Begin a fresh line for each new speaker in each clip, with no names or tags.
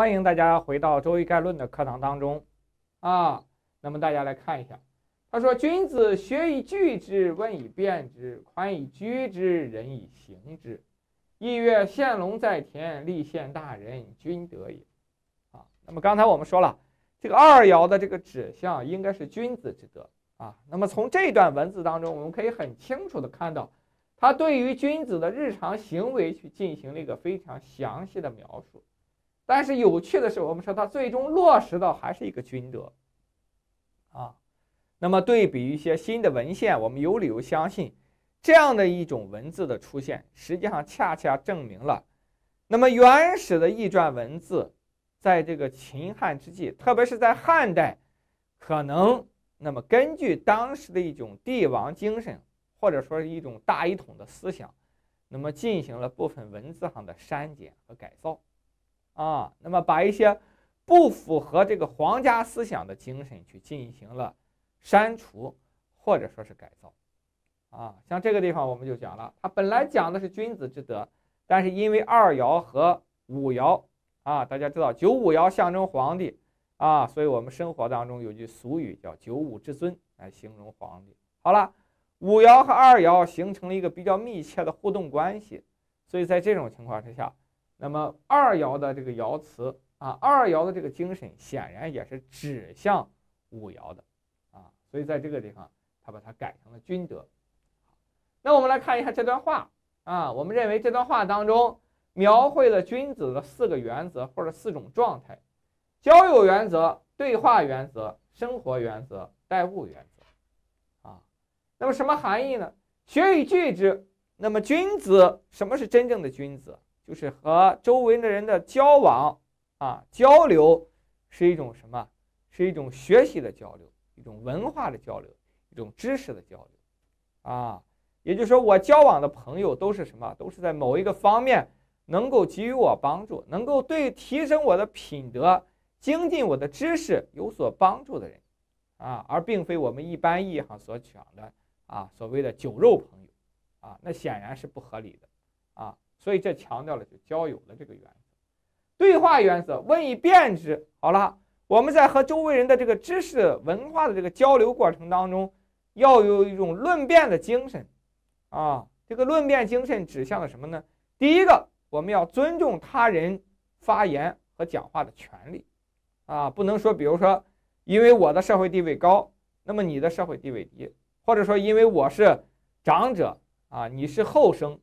欢迎大家回到《周易概论》的课堂当中啊。那么大家来看一下，他说：“君子学以聚之，问以辨之，宽以居之，仁以行之。亦曰：现龙在田，立现大人，君得也。”啊，那么刚才我们说了，这个二爻的这个指向应该是君子之德啊。那么从这段文字当中，我们可以很清楚的看到，他对于君子的日常行为去进行了一个非常详细的描述。但是有趣的是，我们说它最终落实到还是一个君德，啊，那么对比一些新的文献，我们有理由相信，这样的一种文字的出现，实际上恰恰证明了，那么原始的易传文字，在这个秦汉之际，特别是在汉代，可能那么根据当时的一种帝王精神，或者说是一种大一统的思想，那么进行了部分文字上的删减和改造。啊，那么把一些不符合这个皇家思想的精神去进行了删除或者说是改造，啊，像这个地方我们就讲了，它本来讲的是君子之德，但是因为二爻和五爻啊，大家知道九五爻象征皇帝啊，所以我们生活当中有句俗语叫九五之尊来形容皇帝。好了，五爻和二爻形成了一个比较密切的互动关系，所以在这种情况之下。那么二爻的这个爻辞啊，二爻的这个精神显然也是指向五爻的啊，所以在这个地方他把它改成了君德。那我们来看一下这段话啊，我们认为这段话当中描绘了君子的四个原则或者四种状态：交友原则、对话原则、生活原则、待物原则啊。那么什么含义呢？学以聚之。那么君子，什么是真正的君子？就是和周围的人的交往啊，交流是一种什么？是一种学习的交流，一种文化的交流，一种知识的交流啊。也就是说，我交往的朋友都是什么？都是在某一个方面能够给予我帮助，能够对提升我的品德、精进我的知识有所帮助的人啊，而并非我们一般意义上所讲的啊所谓的酒肉朋友啊，那显然是不合理的啊。所以这强调了就交友的这个原则，对话原则，问以辨之。好了，我们在和周围人的这个知识文化的这个交流过程当中，要有一种论辩的精神啊。这个论辩精神指向了什么呢？第一个，我们要尊重他人发言和讲话的权利啊，不能说，比如说，因为我的社会地位高，那么你的社会地位低，或者说因为我是长者啊，你是后生。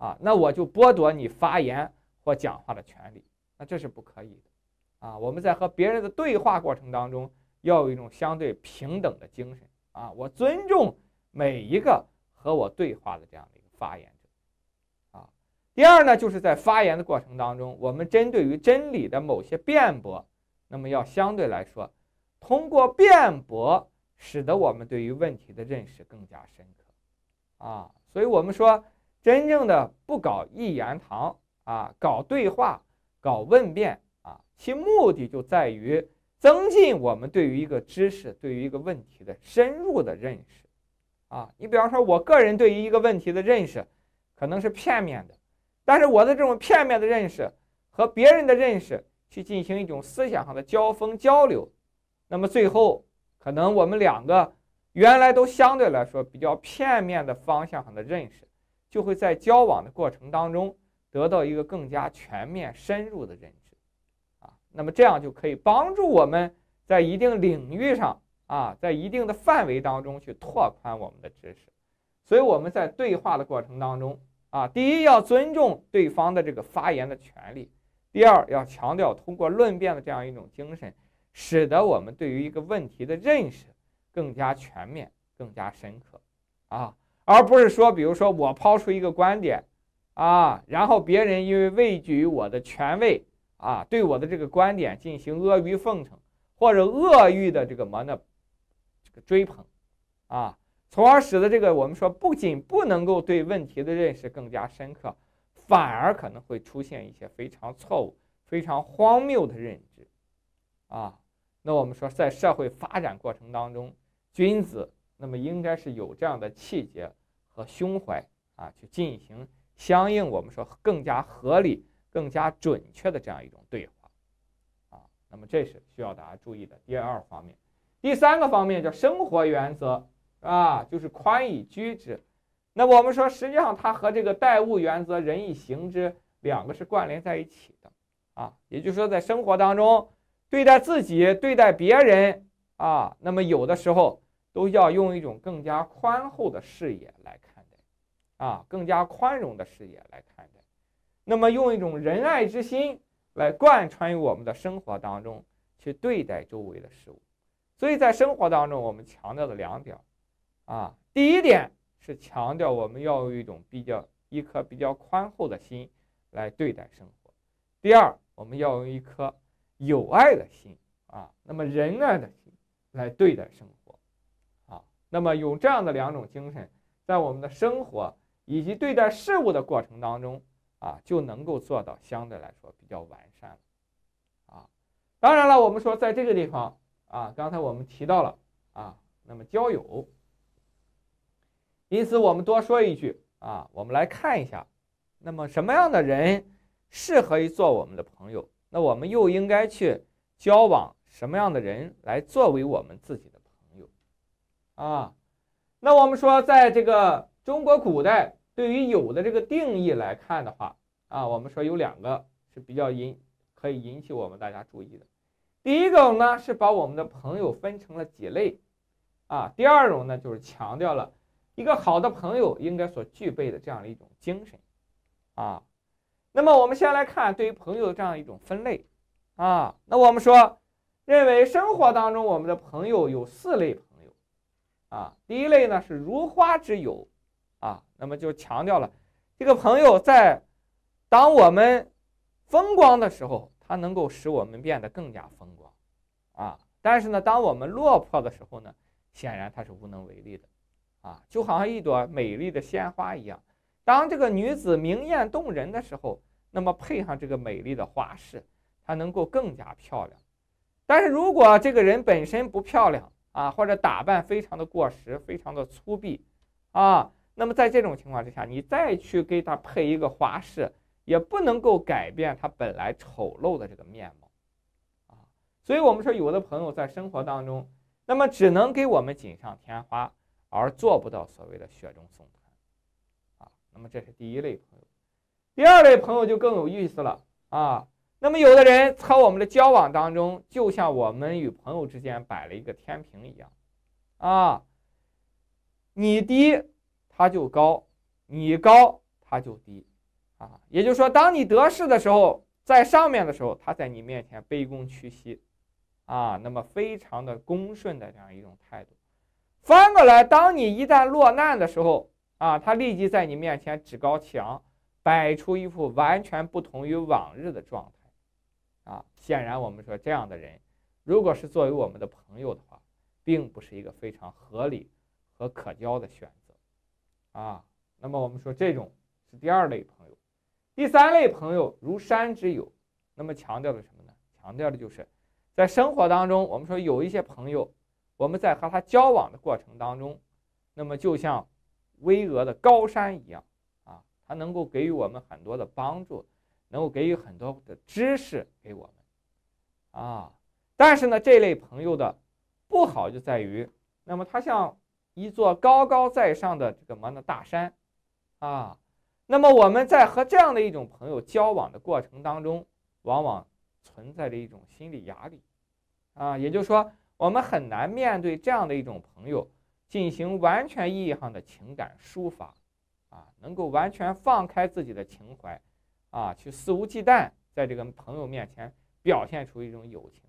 啊，那我就剥夺你发言或讲话的权利，那这是不可以的，啊，我们在和别人的对话过程当中，要有一种相对平等的精神，啊，我尊重每一个和我对话的这样的一个发言者，啊，第二呢，就是在发言的过程当中，我们针对于真理的某些辩驳，那么要相对来说，通过辩驳，使得我们对于问题的认识更加深刻，啊，所以我们说。真正的不搞一言堂啊，搞对话，搞问辩啊，其目的就在于增进我们对于一个知识、对于一个问题的深入的认识啊。你比方说，我个人对于一个问题的认识可能是片面的，但是我的这种片面的认识和别人的认识去进行一种思想上的交锋交流，那么最后可能我们两个原来都相对来说比较片面的方向上的认识。就会在交往的过程当中得到一个更加全面深入的认知，啊，那么这样就可以帮助我们在一定领域上啊，在一定的范围当中去拓宽我们的知识。所以我们在对话的过程当中啊，第一要尊重对方的这个发言的权利，第二要强调通过论辩的这样一种精神，使得我们对于一个问题的认识更加全面、更加深刻，啊。而不是说，比如说我抛出一个观点，啊，然后别人因为畏惧于我的权威，啊，对我的这个观点进行阿谀奉承或者恶意的这个么呢，这个追捧，啊，从而使得这个我们说不仅不能够对问题的认识更加深刻，反而可能会出现一些非常错误、非常荒谬的认知，啊，那我们说在社会发展过程当中，君子那么应该是有这样的气节。和胸怀啊，去进行相应，我们说更加合理、更加准确的这样一种对话啊那么这是需要大家注意的第二方面。第三个方面叫生活原则啊，就是宽以居之。那我们说，实际上它和这个待物原则、仁以行之两个是关联在一起的啊。也就是说，在生活当中，对待自己、对待别人啊，那么有的时候都要用一种更加宽厚的视野来看待啊，更加宽容的视野来看待。那么用一种仁爱之心来贯穿于我们的生活当中去对待周围的事物。所以在生活当中，我们强调的两点啊，第一点是强调我们要有一种比较一颗比较宽厚的心来对待生活；第二，我们要用一颗有爱的心啊，那么仁爱的心来对待生活。那么有这样的两种精神，在我们的生活以及对待事物的过程当中啊，就能够做到相对来说比较完善了啊。当然了，我们说在这个地方。啊，刚才我们提到了啊，那么交友，因此我们多说一句啊，我们来看一下，那么什么样的人适合于做我们的朋友？那我们又应该去交往什么样的人来作为我们自己的？啊，那我们说，在这个中国古代对于友的这个定义来看的话，啊，我们说有两个是比较引可以引起我们大家注意的。第一种呢是把我们的朋友分成了几类，啊，第二种呢就是强调了一个好的朋友应该所具备的这样的一种精神，啊，那么我们先来看对于朋友的这样一种分类，啊，那我们说认为生活当中我们的朋友有四类朋，啊，第一类呢是如花之友，啊，那么就强调了这个朋友在当我们风光的时候。它能够使我们变得更加风光，啊！但是呢，当我们落魄的时候呢，显然它是无能为力的，啊！就好像一朵美丽的鲜花一样，当这个女子明艳动人的时候，那么配上这个美丽的花饰，她能够更加漂亮。但是如果这个人本身不漂亮啊，或者打扮非常的过时，非常的粗鄙，啊，那么在这种情况之下，你再去给他配一个花饰。也不能够改变他本来丑陋的这个面貌，啊，所以我们说有的朋友在生活当中，那么只能给我们锦上添花，而做不到所谓的雪中送炭，啊，那么这是第一类朋友。第二类朋友就更有意思了，啊，那么有的人和我们的交往当中，就像我们与朋友之间摆了一个天平一样，啊，你低他就高，你高他就低。啊，也就是说，当你得势的时候，在上面的时候，他在你面前卑躬屈膝，啊，那么非常的恭顺的这样一种态度。翻过来，当你一旦落难的时候，啊，他立即在你面前趾高气昂，摆出一副完全不同于往日的状态，啊，显然我们说这样的人，如果是作为我们的朋友的话，并不是一个非常合理和可交的选择，啊，那么我们说这种是第二类朋友。第三类朋友如山之友，那么强调的什么呢？强调的就是在生活当中，我们说有一些朋友，我们在和他交往的过程当中，那么就像巍峨的高山一样啊，他能够给予我们很多的帮助，能够给予很多的知识给我们啊。但是呢，这类朋友的不好就在于，那么他像一座高高在上的这个什么呢大山啊。那么我们在和这样的一种朋友交往的过程当中，往往存在着一种心理压力，啊，也就是说，我们很难面对这样的一种朋友进行完全意义上的情感抒发，啊，能够完全放开自己的情怀，啊，去肆无忌惮在这个朋友面前表现出一种友情，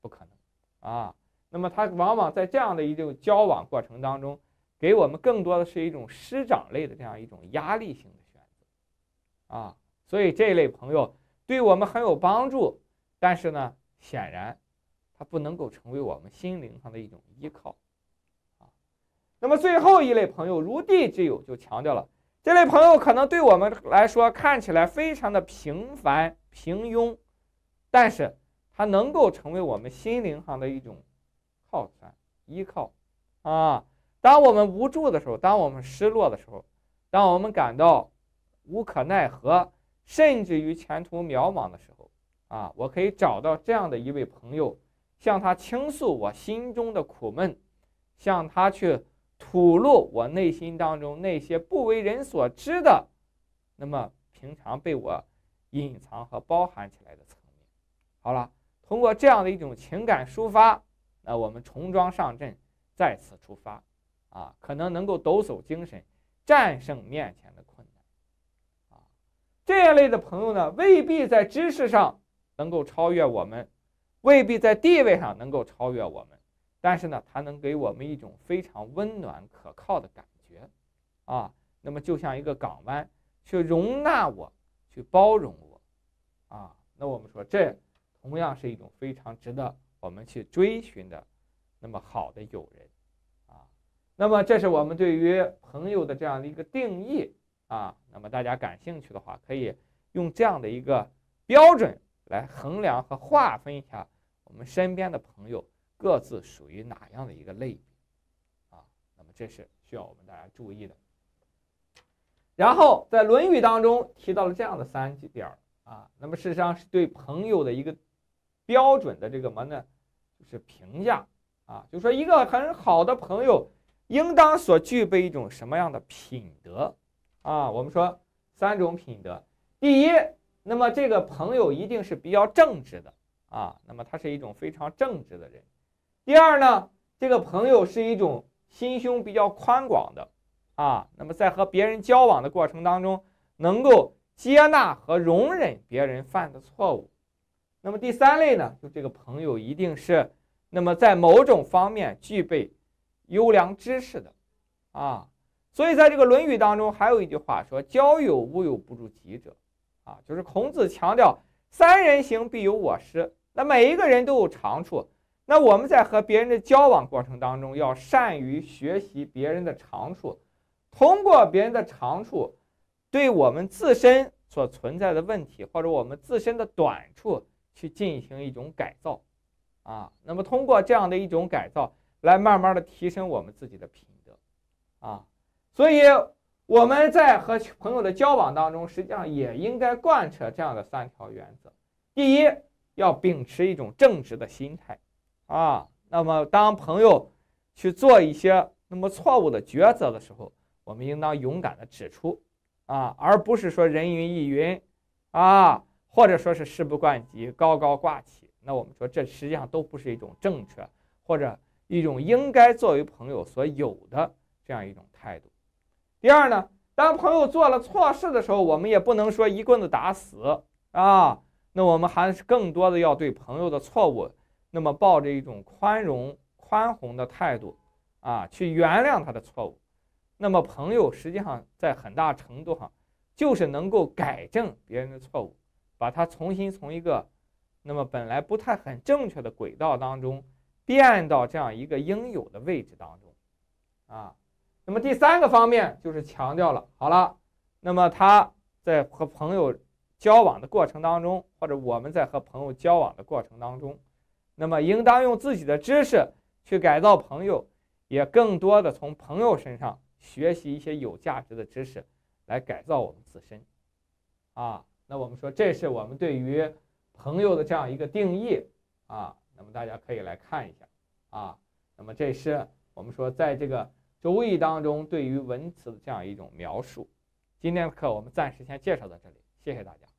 不可能，啊，那么他往往在这样的一种交往过程当中，给我们更多的是一种师长类的这样一种压力性的选择。啊，所以这类朋友对我们很有帮助，但是呢，显然他不能够成为我们心灵上的一种依靠。啊，那么最后一类朋友如地之友就强调了，这类朋友可能对我们来说看起来非常的平凡平庸，但是他能够成为我们心灵上的一种靠山依靠。啊，当我们无助的时候，当我们失落的时候，当我们感到。无可奈何，甚至于前途渺茫的时候，啊，我可以找到这样的一位朋友，向他倾诉我心中的苦闷，向他去吐露我内心当中那些不为人所知的，那么平常被我隐藏和包含起来的层面。好了，通过这样的一种情感抒发，那我们重装上阵，再次出发，啊，可能能够抖擞精神，战胜面前的困难。啊，这一类的朋友呢，未必在知识上。能够超越我们，未必在地位上能够超越我们，但是呢，它能给我们一种非常温暖可靠的感觉，啊，那么就像一个港湾，去容纳我，去包容我，啊，那我们说这同样是一种非常值得我们去追寻的，那么好的友人，啊，那么这是我们对于朋友的这样的一个定义，啊，那么大家感兴趣的话，可以用这样的一个标准。来衡量和划分一下我们身边的朋友各自属于哪样的一个类别啊？那么这是需要我们大家注意的。然后在《论语》当中提到了这样的三点啊，那么事实上是对朋友的一个标准的这个什么呢？是评价啊，就说一个很好的朋友应当所具备一种什么样的品德啊？我们说三种品德，第一。那么这个朋友一定是比较正直的啊，那么他是一种非常正直的人。第二呢，这个朋友是一种心胸比较宽广的啊，那么在和别人交往的过程当中，能够接纳和容忍别人犯的错误。那么第三类呢，就这个朋友一定是那么在某种方面具备优良知识的啊。所以在这个《论语》当中还有一句话说：“交友无有不如己者。”啊，就是孔子强调“三人行，必有我师”。那每一个人都有长处，那我们在和别人的交往过程当中，要善于学习别人的长处，通过别人的长处，对我们自身所存在的问题或者我们自身的短处去进行一种改造。啊，那么通过这样的一种改造，来慢慢的提升我们自己的品德。啊，所以。我们在和朋友的交往当中，实际上也应该贯彻这样的三条原则：第一，要秉持一种正直的心态，啊，那么当朋友去做一些那么错误的抉择的时候，我们应当勇敢的指出，啊，而不是说人云亦云，啊，或者说是事不关己、高高挂起。那我们说这实际上都不是一种正确，或者一种应该作为朋友所有的这样一种态度。第二呢，当朋友做了错事的时候，我们也不能说一棍子打死啊。那我们还是更多的要对朋友的错误，那么抱着一种宽容、宽宏的态度啊，去原谅他的错误。那么朋友实际上在很大程度上就是能够改正别人的错误，把他重新从一个那么本来不太很正确的轨道当中变到这样一个应有的位置当中啊。那么第三个方面就是强调了，好了，那么他在和朋友交往的过程当中，或者我们在和朋友交往的过程当中，那么应当用自己的知识去改造朋友，也更多的从朋友身上学习一些有价值的知识，来改造我们自身。啊，那我们说这是我们对于朋友的这样一个定义啊，那么大家可以来看一下啊，那么这是我们说在这个。周易当中对于文辞的这样一种描述，今天的课我们暂时先介绍到这里，谢谢大家。